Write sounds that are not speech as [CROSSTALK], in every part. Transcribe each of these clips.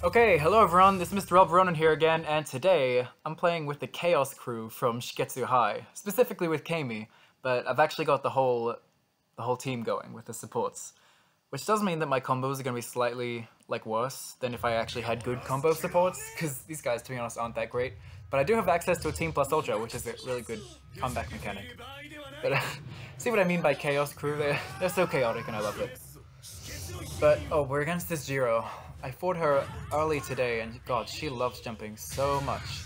Okay, hello everyone, this is Mr. Alberonen here again, and today I'm playing with the Chaos crew from Shiketsu High, specifically with Camie, but I've actually got the whole the whole team going with the supports. Which does mean that my combos are going to be slightly, like, worse than if I actually had good combo supports, because these guys, to be honest, aren't that great. But I do have access to a Team Plus Ultra, which is a really good comeback mechanic. But uh, [LAUGHS] see what I mean by Chaos Crew? They're, they're so chaotic and I love it. But, oh, we're against this Jiro. I fought her early today, and god, she loves jumping so much.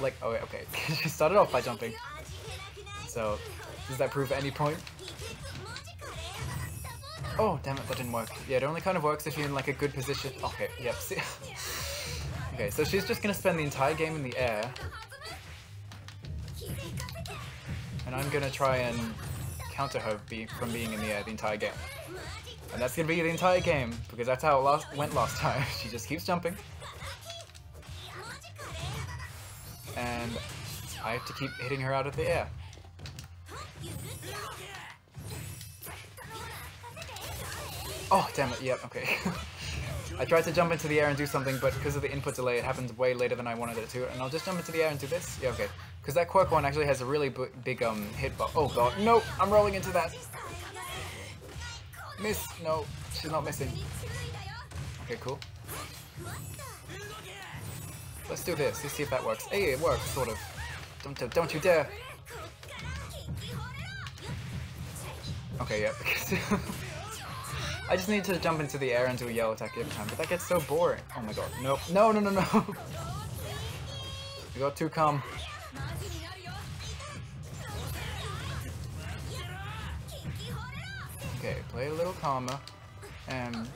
Like, oh, wait, okay. [LAUGHS] she started off by jumping. So, does that prove any point? Oh, damn it, that didn't work. Yeah, it only kind of works if you're in like a good position. Okay, yep, see? [LAUGHS] okay, so she's just gonna spend the entire game in the air. And I'm gonna try and counter her be from being in the air the entire game. And that's gonna be the entire game, because that's how it last went last time. [LAUGHS] she just keeps jumping. And I have to keep hitting her out of the air. Oh, damn it, yep, okay. [LAUGHS] I tried to jump into the air and do something, but because of the input delay, it happened way later than I wanted it to. And I'll just jump into the air and do this. Yeah, okay. Because that quirk one actually has a really big um hit bar. Oh god, no! I'm rolling into that! Miss! No, she's not missing. Okay, cool. Let's do this. Let's see if that works. Hey, it works, sort of. Don't, don't you dare! Okay, yeah. [LAUGHS] I just need to jump into the air and do a yellow attack every time, but that gets so boring. Oh my god, nope. No, no, no, no! [LAUGHS] you got too calm. Okay, play a little calmer. Um,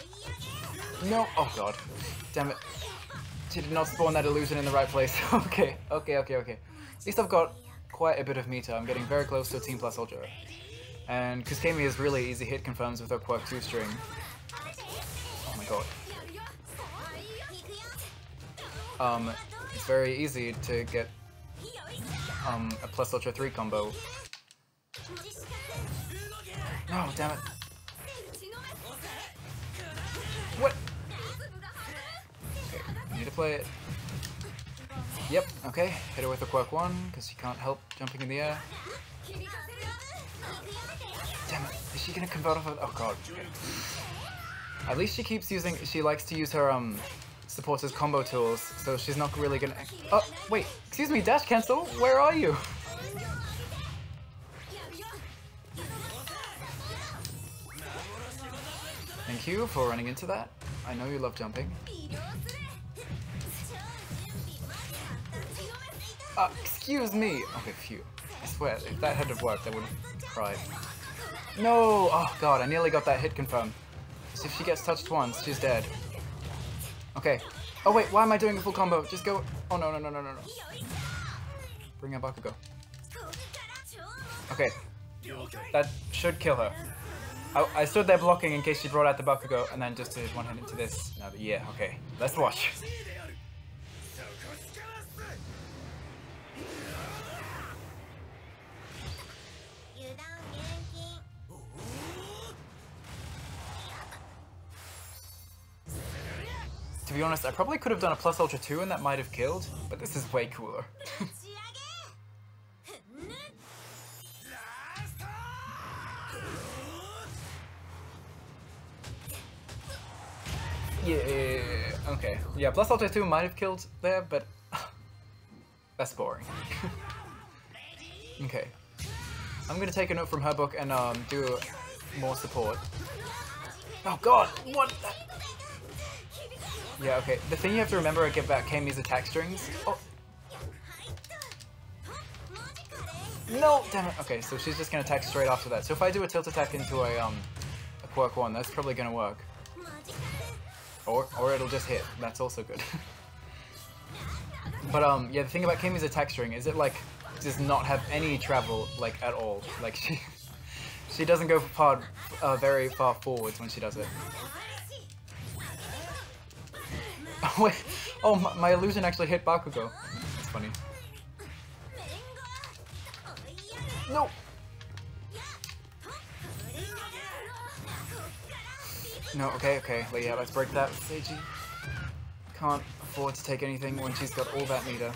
no! Oh god. Damn it. She did not spawn that illusion in the right place. [LAUGHS] okay, okay, okay, okay. At least I've got quite a bit of meter. I'm getting very close to a Team Plus Ultra. And Camie is really easy hit confirms with her quirk 2 string. Oh my god. Um, it's very easy to get um, a plus ultra 3 combo. No, damn it. Need to play it. Yep, okay. Hit her with a quirk 1, because she can't help jumping in the air. Damn it, is she gonna convert off of- oh god. At least she keeps using- she likes to use her, um, supporters combo tools, so she's not really gonna- Oh, wait, excuse me, dash cancel? Where are you? Thank you for running into that. I know you love jumping. Uh, excuse me! Okay, phew. I swear, if that had worked, I would have cried. No! Oh god, I nearly got that hit confirmed. So if she gets touched once, she's dead. Okay. Oh wait, why am I doing a full combo? Just go. Oh no, no, no, no, no, no. Bring out Bakugo. Okay. That should kill her. I, I, stood there blocking in case she brought out the Bakugo and then just did one hit into this. Yeah, okay. Let's watch. To be honest, I probably could have done a plus ultra 2 and that might have killed, but this is way cooler. [LAUGHS] yeah, okay. Yeah, plus ultra 2 might have killed there, but [SIGHS] that's boring. [LAUGHS] okay. I'm gonna take a note from her book and um, do more support. Oh god, what? Yeah, okay. The thing you have to remember about Camie's attack strings... Oh. No! Damn it! Okay, so she's just gonna attack straight after that. So if I do a tilt attack into a, um, a Quirk 1, that's probably gonna work. Or, or it'll just hit. That's also good. [LAUGHS] but, um, yeah, the thing about Camie's attack string is it, like, does not have any travel, like, at all. Like, she... [LAUGHS] she doesn't go uh, very far forwards when she does it. Oh, [LAUGHS] wait. Oh, my, my, illusion actually hit Bakugo. That's funny. No! No, okay, okay. Well, Yeah, let's break that, Seiji. can't afford to take anything when she's got all that meter.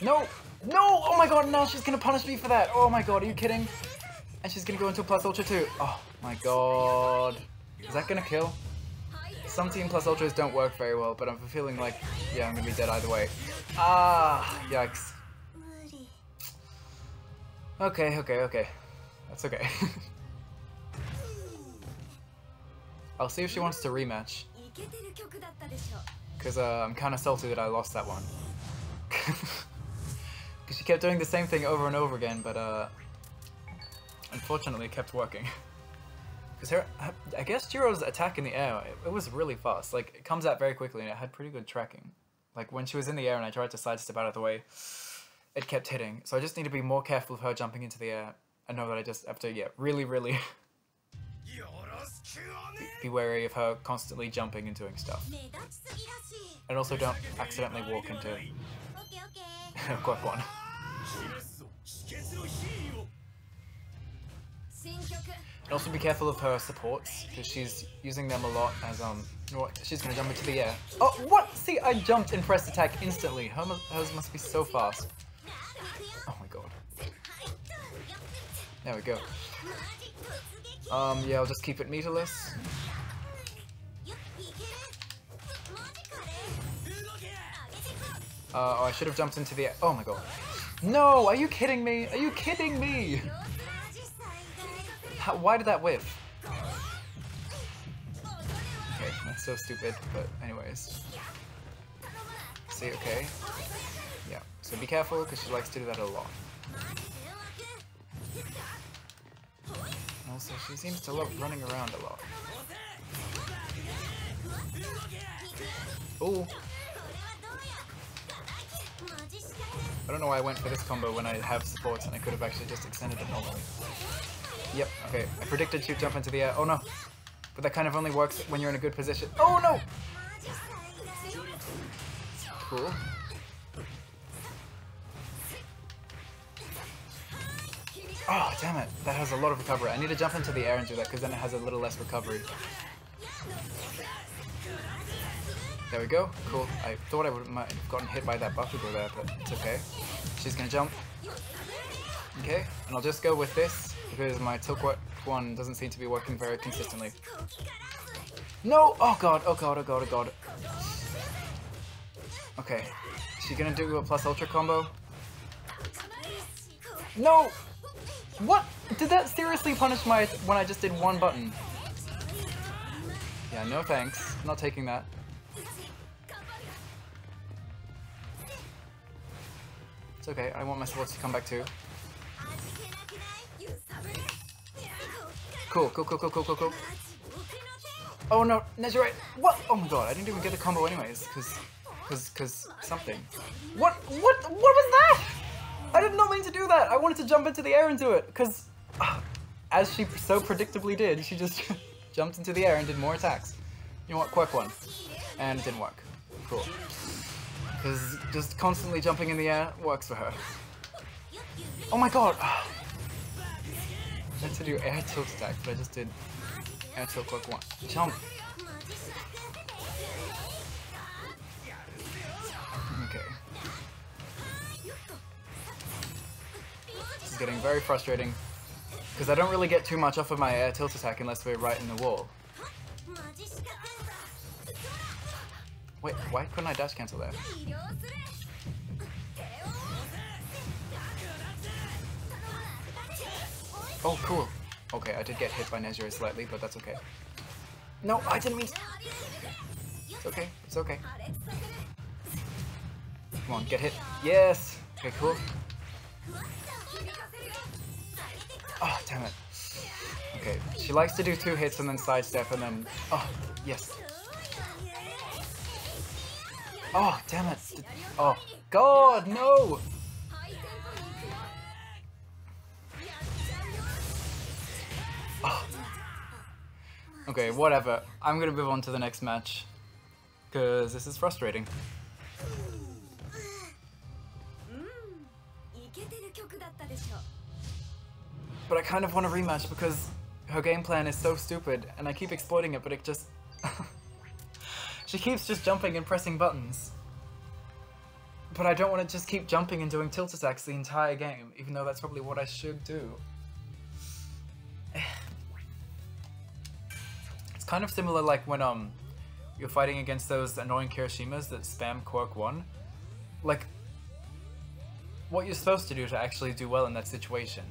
No! No! Oh my god, now she's gonna punish me for that! Oh my god, are you kidding? And she's gonna go into a plus ultra too. Oh my god. Is that gonna kill? Some team plus ultras don't work very well, but I'm feeling like, yeah, I'm gonna be dead either way. Ah, yikes. Okay, okay, okay. That's okay. [LAUGHS] I'll see if she wants to rematch. Because uh, I'm kind of salty that I lost that one. [LAUGHS] Because she kept doing the same thing over and over again, but uh, unfortunately it kept working. [LAUGHS] Because her, I guess Jiro's attack in the air, it, it, was really fast. Like, it comes out very quickly and it had pretty good tracking. Like, when she was in the air and I tried to sidestep out of the way, it kept hitting. So I just need to be more careful of her jumping into the air. I know that I just have to, yeah, really, really [LAUGHS] be wary of her constantly jumping and doing stuff. And also don't accidentally walk into [LAUGHS] Quirk one. And also be careful of her supports, because she's using them a lot as, um, what, she's gonna jump into the air. Oh, what? See, I jumped and pressed attack instantly. Her, hers must be so fast. Oh my god. There we go. Um, yeah, I'll just keep it meterless. Uh, oh, I should have jumped into the... Oh my god. No! Are you kidding me? Are you kidding me? How, why did that whiff? Okay, that's so stupid, but anyways. See, okay. Yeah, so be careful, because she likes to do that a lot. Also, she seems to love running around a lot. Ooh! I don't know why I went for this combo when I have supports and I could have actually just extended it normally. Yep, okay. I predicted she'd jump into the air. Oh no! But that kind of only works when you're in a good position. Oh no! Cool. Oh, damn it. That has a lot of recovery. I need to jump into the air and do that because then it has a little less recovery. There we go. Cool. I thought I would might have gotten hit by that Bakugo there, but it's okay. She's gonna jump. Okay, and I'll just go with this because my tilt one doesn't seem to be working very consistently. No! Oh god, oh god, oh god, oh god. Okay. Is she gonna do a plus ultra combo? No! What? Did that seriously punish my when I just did one button? Yeah, no thanks. Not taking that. It's okay, I want my supports to come back too. Cool, cool, cool, cool, cool, cool, cool. Oh no, Nezurite! What? Oh my god, I didn't even get the combo anyways, cause, cause, cause something. What? What? What was that? I did not mean to do that. I wanted to jump into the air and do it, cause, uh, [SIGHS] as she so predictably did, she just [LAUGHS] jumped into the air and did more attacks. You know what? Quirk one, and it didn't work. Cool. Because just constantly jumping in the air works for her. Oh my god! I meant to do air tilt attack, but I just did air tilt quirk one. Jump! Okay. This is getting very frustrating. Because I don't really get too much off of my air tilt attack unless we're right in the wall. Wait, why couldn't I dash cancel that? Oh, cool. Okay, I did get hit by Nezure slightly, but that's okay. No, I didn't mean... It's okay, it's okay. Come on, get hit. Yes! Okay, cool. Oh, damn it. Okay, she likes to do two hits and then sidestep and then... Oh, yes. Oh, damn it. Oh, God, no! Okay, whatever. I'm gonna move on to the next match. Because this is frustrating. but I kind of want a rematch because her game plan is so stupid, and I keep exploiting it, but it just... [LAUGHS] she keeps just jumping and pressing buttons. But I don't want to just keep jumping and doing tilt attacks the entire game, even though that's probably what I should do. Kind of similar like when um you're fighting against those annoying Kirishimas that spam quirk 1. Like, what you're supposed to do to actually do well in that situation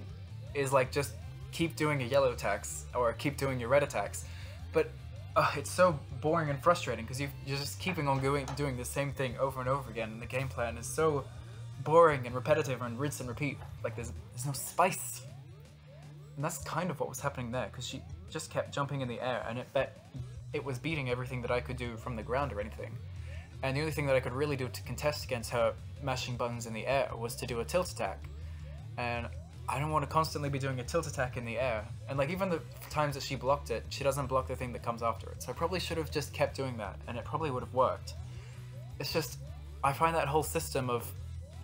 is like just keep doing your yellow attacks or keep doing your red attacks. But uh, it's so boring and frustrating because you're just keeping on doing, doing the same thing over and over again and the game plan is so boring and repetitive and rinse and repeat. Like there's, there's no spice. And that's kind of what was happening there because she just kept jumping in the air and it bet it was beating everything that I could do from the ground or anything. And the only thing that I could really do to contest against her mashing buttons in the air was to do a tilt attack. And I don't want to constantly be doing a tilt attack in the air. And like even the times that she blocked it, she doesn't block the thing that comes after it. So I probably should have just kept doing that and it probably would have worked. It's just, I find that whole system of,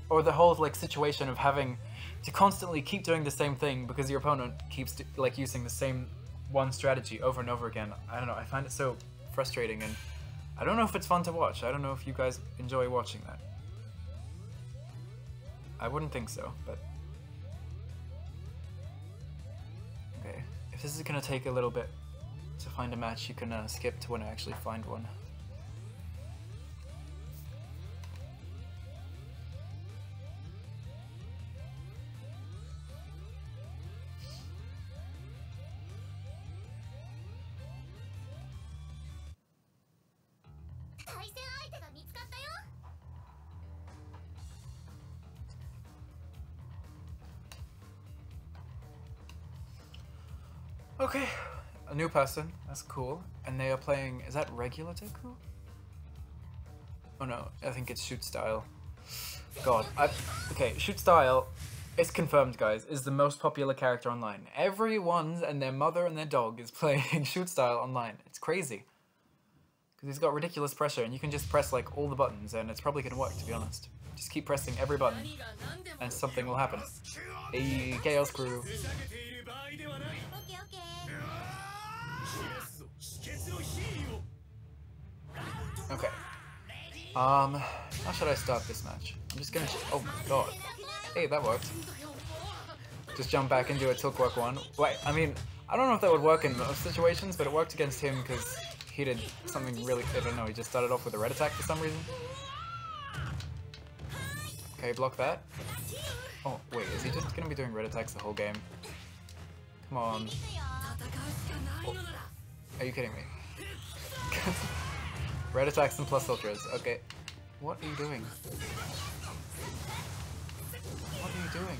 or the whole like situation of having to constantly keep doing the same thing because your opponent keeps like using the same one strategy over and over again. I don't know, I find it so frustrating and I don't know if it's fun to watch. I don't know if you guys enjoy watching that. I wouldn't think so, but... Okay, if this is gonna take a little bit to find a match, you can uh, skip to when I actually find one. Okay, a new person. That's cool. And they are playing. Is that regular Deku? Oh no, I think it's shoot style. God, I. Okay, shoot style. It's confirmed, guys. Is the most popular character online. Everyone and their mother and their dog is [LAUGHS] playing shoot style online. It's crazy. Because he's got ridiculous pressure, and you can just press like all the buttons, and it's probably gonna work. To be honest, just keep pressing every button, and something will happen. A Chaos Crew. Okay. Um, how should I start this match? I'm just gonna. Oh my god. Hey, that worked. Just jump back into a tilt quirk one. Wait, I mean, I don't know if that would work in most situations, but it worked against him because he did something really. I don't know. He just started off with a red attack for some reason. Okay, block that. Oh, wait, is he just gonna be doing red attacks the whole game? Come on. Oh. Are you kidding me? [LAUGHS] Red attacks and plus ultras. Okay. What are you doing? What are you doing?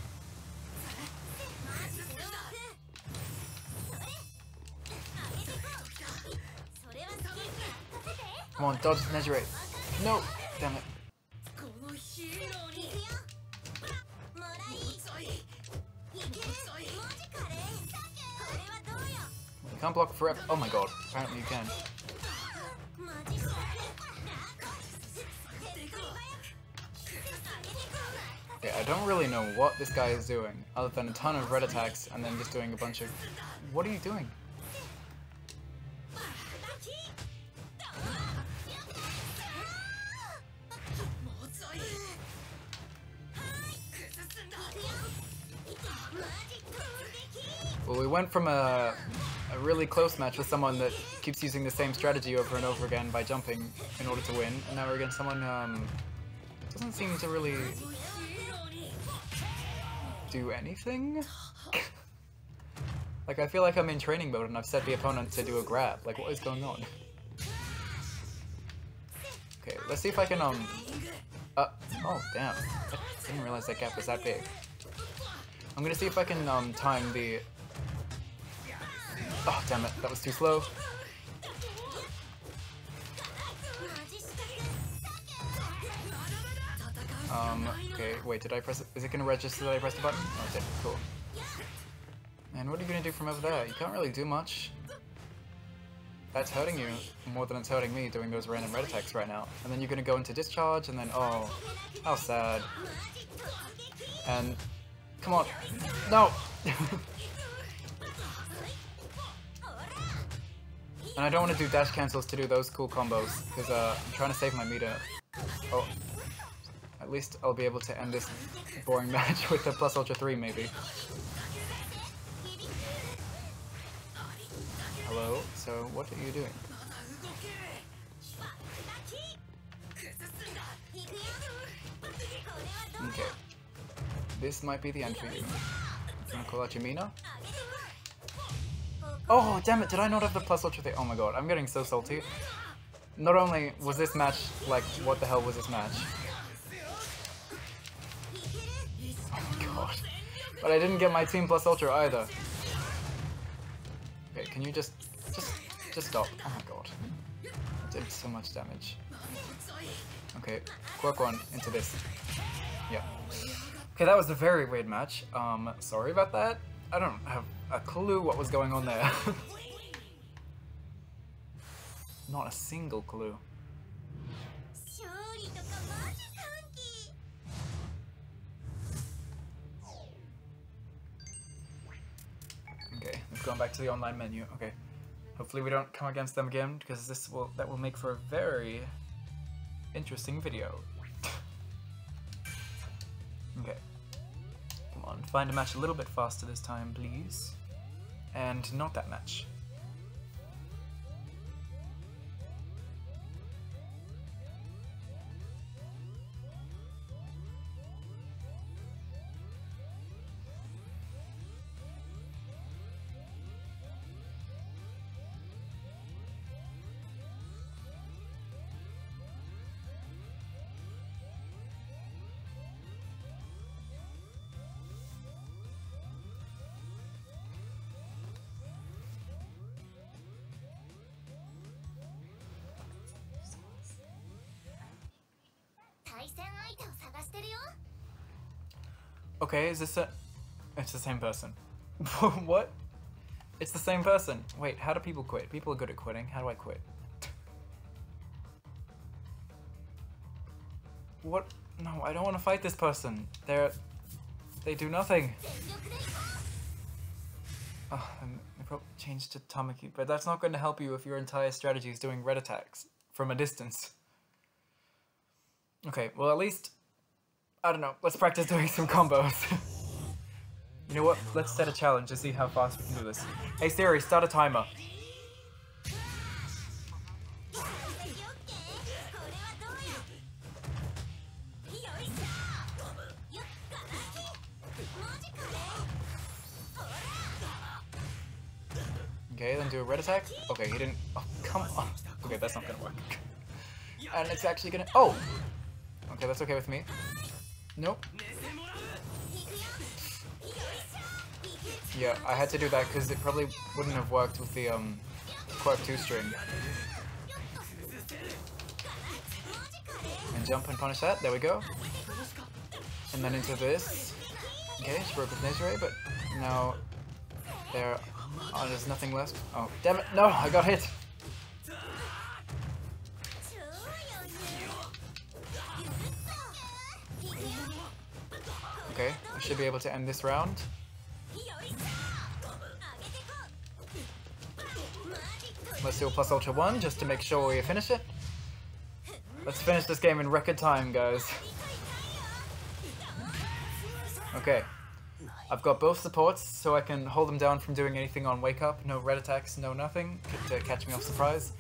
Come on, dodge Nezurate. No! Damn it. You can't block forever. Oh my god, apparently you can. I don't really know what this guy is doing, other than a ton of red attacks and then just doing a bunch of... What are you doing? Well, we went from a, a really close match with someone that keeps using the same strategy over and over again by jumping in order to win, and now we're against someone um, doesn't seem to really do anything? like, I feel like I'm in training mode and I've set the opponent to do a grab. Like, what is going on? Okay, let's see if I can, um... Uh, oh, damn. I didn't realize that gap was that big. I'm gonna see if I can, um, time the... Oh, damn it, that was too slow. Um, okay, wait, did I press it? Is it gonna register that I pressed the button? Oh, it did, cool. And what are you gonna do from over there? You can't really do much. That's hurting you more than it's hurting me doing those random red attacks right now. And then you're gonna go into discharge, and then, oh, how sad. And, come on, no! [LAUGHS] and I don't want to do dash cancels to do those cool combos, because uh, I'm trying to save my meter. Oh, at least I'll be able to end this boring [LAUGHS] match with the plus ultra 3 maybe. Hello? So, what are you doing? Okay. This might be the end for you. You wanna call out? Oh, damn it, did I not have the plus ultra thing? Oh my god, I'm getting so salty. Not only was this match, like, what the hell was this match? But I didn't get my team plus ultra either. Okay, can you just, just, just stop? Oh my god. I did so much damage. Okay, quirk one into this. Yeah. Okay, that was a very weird match. Um, sorry about that. I don't have a clue what was going on there. [LAUGHS] Not a single clue. Gone back to the online menu. Okay. Hopefully we don't come against them again, because this will that will make for a very interesting video. [LAUGHS] okay. Come on, find a match a little bit faster this time, please. And not that match. Okay, is this a... It's the same person. [LAUGHS] what? It's the same person. Wait, how do people quit? People are good at quitting. How do I quit? what? No, I don't want to fight this person. They're... They do nothing. Ah, um, oh, I probably changed to Tamaki, but that's not going to help you if your entire strategy is doing red attacks from a distance. Okay, well at least I don't know. Let's practice doing some combos. [LAUGHS] you know what? Let's set a challenge to see how fast we can do this. Hey Siri, start a timer. Okay, then do a red attack. Okay, he didn't. Oh, come on. Okay, that's not gonna work. [LAUGHS] and it's actually gonna. Oh! Okay, that's okay with me. Nope. Yeah, I had to do that because it probably wouldn't have worked with the um, Quirk 2 string. And jump and punish that, there we go. And then into this. Okay, she broke with Nezure, but now there oh, there's nothing left. Oh, damn it, no, I got hit! Okay, I should be able to end this round. Let's do a plus ultra one just to make sure we finish it. Let's finish this game in record time, guys. Okay. I've got both supports, so I can hold them down from doing anything on Wake Up. No red attacks, no nothing, to catch me off surprise.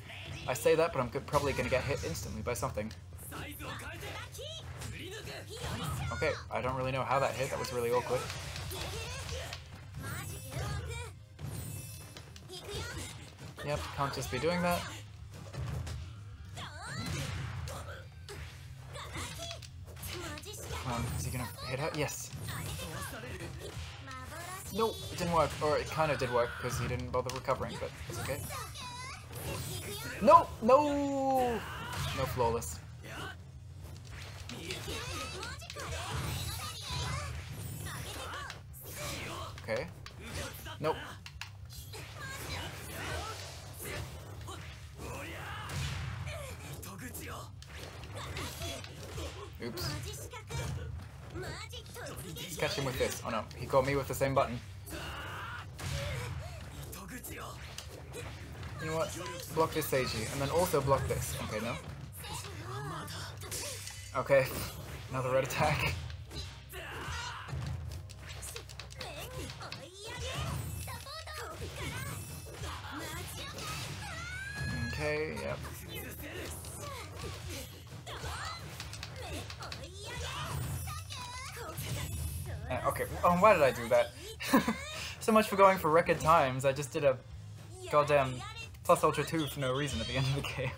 I say that, but I'm probably going to get hit instantly by something. Okay, I don't really know how that hit. That was really awkward. Yep, can't just be doing that. Come on, is he gonna hit her? Yes. No, it didn't work. Or it kind of did work because he didn't bother recovering, but it's okay. No! No! No flawless. Okay. Nope. Oops. Catch him with this. Oh no, he caught me with the same button. You know what? Block this Seiji, and then also block this. Okay, no? Okay, [LAUGHS] another red attack. Okay, yep. Okay, oh, why did I do that? [LAUGHS] so much for going for record times, I just did a goddamn plus ultra 2 for no reason at the end of the game.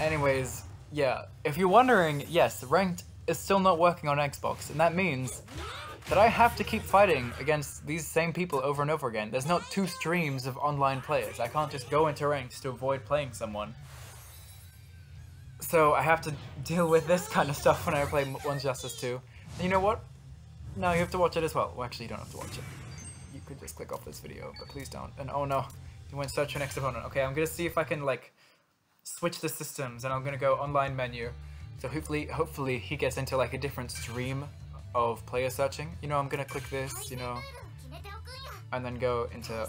[LAUGHS] Anyways, yeah, if you're wondering, yes, ranked is still not working on Xbox, and that means that I have to keep fighting against these same people over and over again. There's not two streams of online players. I can't just go into ranks to avoid playing someone. So I have to [LAUGHS] deal with this kind of stuff when I play One Justice 2. And you know what? No, you have to watch it as well. Well, actually, you don't have to watch it. You could just click off this video, but please don't. And oh no, you went search your next opponent. Okay, I'm gonna see if I can like switch the systems, and I'm gonna go online menu. So hopefully, hopefully he gets into like a different stream of player searching. You know, I'm gonna click this, you know, and then go into